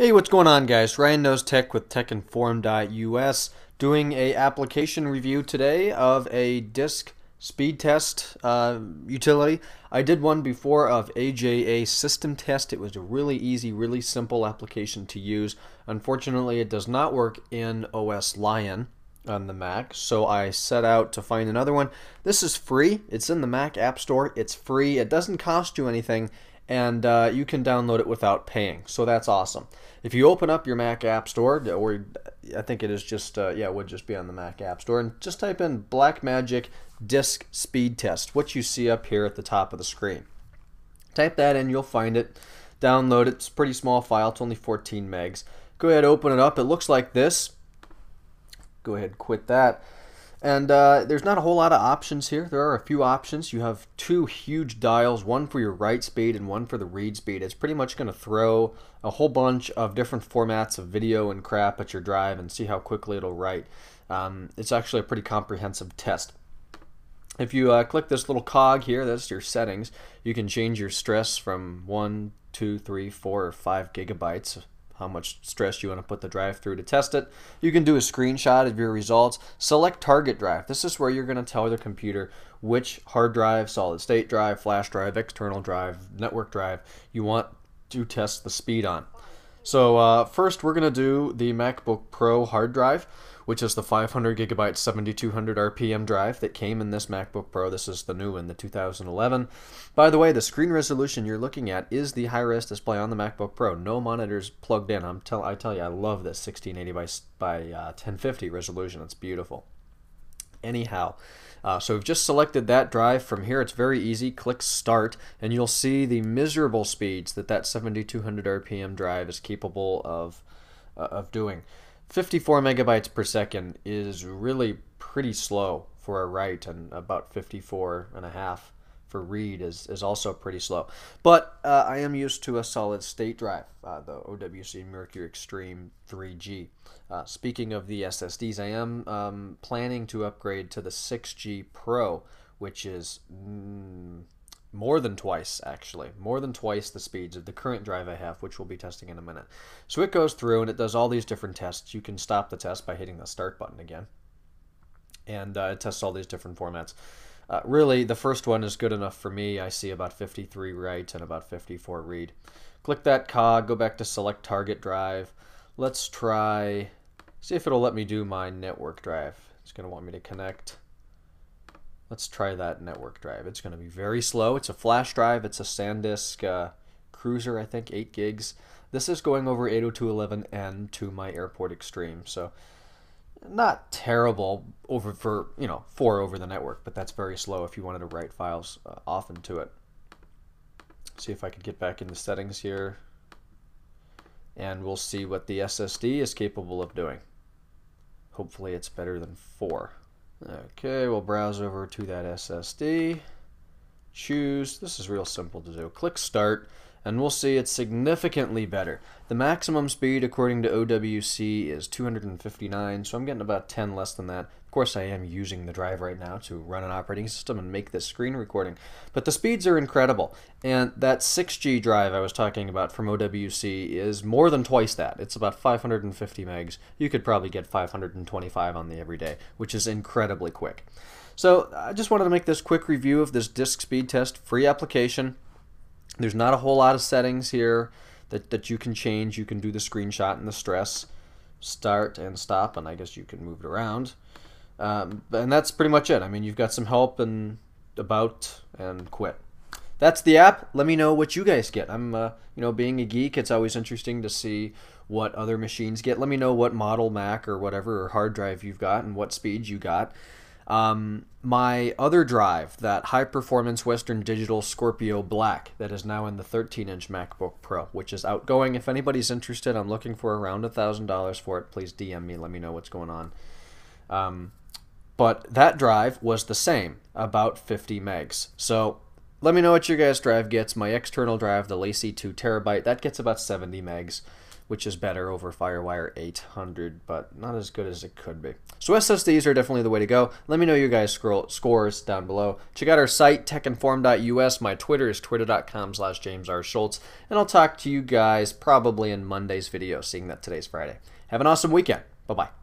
Hey, what's going on, guys? Ryan Knows Tech with TechInform.us doing a application review today of a disk speed test uh, utility. I did one before of AJA system test. It was a really easy, really simple application to use. Unfortunately, it does not work in OS Lion on the Mac, so I set out to find another one. This is free. It's in the Mac App Store. It's free. It doesn't cost you anything and uh, you can download it without paying. So that's awesome. If you open up your Mac App Store, or I think it is just, uh, yeah, it would just be on the Mac App Store, and just type in Blackmagic Disk Speed Test, what you see up here at the top of the screen. Type that in, you'll find it. Download it. It's a pretty small file, it's only 14 megs. Go ahead, open it up. It looks like this. Go ahead, quit that. And uh, there's not a whole lot of options here. There are a few options. You have two huge dials, one for your write speed and one for the read speed. It's pretty much going to throw a whole bunch of different formats of video and crap at your drive and see how quickly it'll write. Um, it's actually a pretty comprehensive test. If you uh, click this little cog here, that's your settings, you can change your stress from 1, 2, 3, 4, or 5 gigabytes how much stress you want to put the drive through to test it. You can do a screenshot of your results. Select target drive. This is where you're going to tell the computer which hard drive, solid state drive, flash drive, external drive, network drive you want to test the speed on. So uh, first we're going to do the MacBook Pro hard drive which is the 500 gigabyte 7200 RPM drive that came in this MacBook Pro. This is the new one, the 2011. By the way, the screen resolution you're looking at is the high-res display on the MacBook Pro. No monitors plugged in. I'm tell I tell you, I love this 1680 by by uh, 1050 resolution. It's beautiful. Anyhow. Uh, so we've just selected that drive from here. It's very easy. Click Start, and you'll see the miserable speeds that that 7200 RPM drive is capable of, uh, of doing. 54 megabytes per second is really pretty slow for a write and about 54 and a half for read is, is also pretty slow. But uh, I am used to a solid state drive, uh, the OWC Mercury Extreme 3G. Uh, speaking of the SSDs, I am um, planning to upgrade to the 6G Pro, which is mm, more than twice actually more than twice the speeds of the current drive I have which we'll be testing in a minute so it goes through and it does all these different tests you can stop the test by hitting the start button again and uh, it tests all these different formats uh, really the first one is good enough for me I see about 53 write and about 54 read click that cog go back to select target drive let's try see if it'll let me do my network drive it's going to want me to connect Let's try that network drive. It's going to be very slow. It's a flash drive. It's a SanDisk uh, Cruzer, I think, 8 gigs. This is going over 802.11n to my Airport Extreme, so not terrible over for you know for over the network, but that's very slow if you wanted to write files uh, often to it. See if I can get back into settings here, and we'll see what the SSD is capable of doing. Hopefully, it's better than four. Okay, we'll browse over to that SSD. Choose, this is real simple to do. Click Start, and we'll see it's significantly better. The maximum speed according to OWC is 259, so I'm getting about 10 less than that. Of course, I am using the drive right now to run an operating system and make this screen recording, but the speeds are incredible. And that 6G drive I was talking about from OWC is more than twice that. It's about 550 megs. You could probably get 525 on the everyday, which is incredibly quick. So I just wanted to make this quick review of this disk speed test free application. There's not a whole lot of settings here that, that you can change. You can do the screenshot and the stress, start and stop, and I guess you can move it around. Um, and that's pretty much it. I mean, you've got some help and about and quit. That's the app. Let me know what you guys get. I'm, uh, you know, being a geek, it's always interesting to see what other machines get. Let me know what model Mac or whatever or hard drive you've got and what speeds you got. Um, my other drive, that high performance Western Digital Scorpio Black, that is now in the 13 inch MacBook Pro, which is outgoing. If anybody's interested, I'm looking for around $1,000 for it. Please DM me, let me know what's going on. Um, but that drive was the same, about 50 megs. So let me know what your guys' drive gets. My external drive, the LaCie 2 terabyte, that gets about 70 megs. Which is better over FireWire 800, but not as good as it could be. So SSDs are definitely the way to go. Let me know your guys' scores down below. Check out our site, techinform.us. My Twitter is twitter.com slash James. And I'll talk to you guys probably in Monday's video, seeing that today's Friday. Have an awesome weekend. Bye-bye.